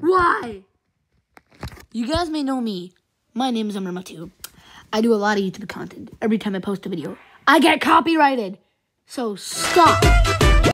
Why? You guys may know me. My name is Umrama2. I do a lot of YouTube content. Every time I post a video, I get copyrighted. So stop.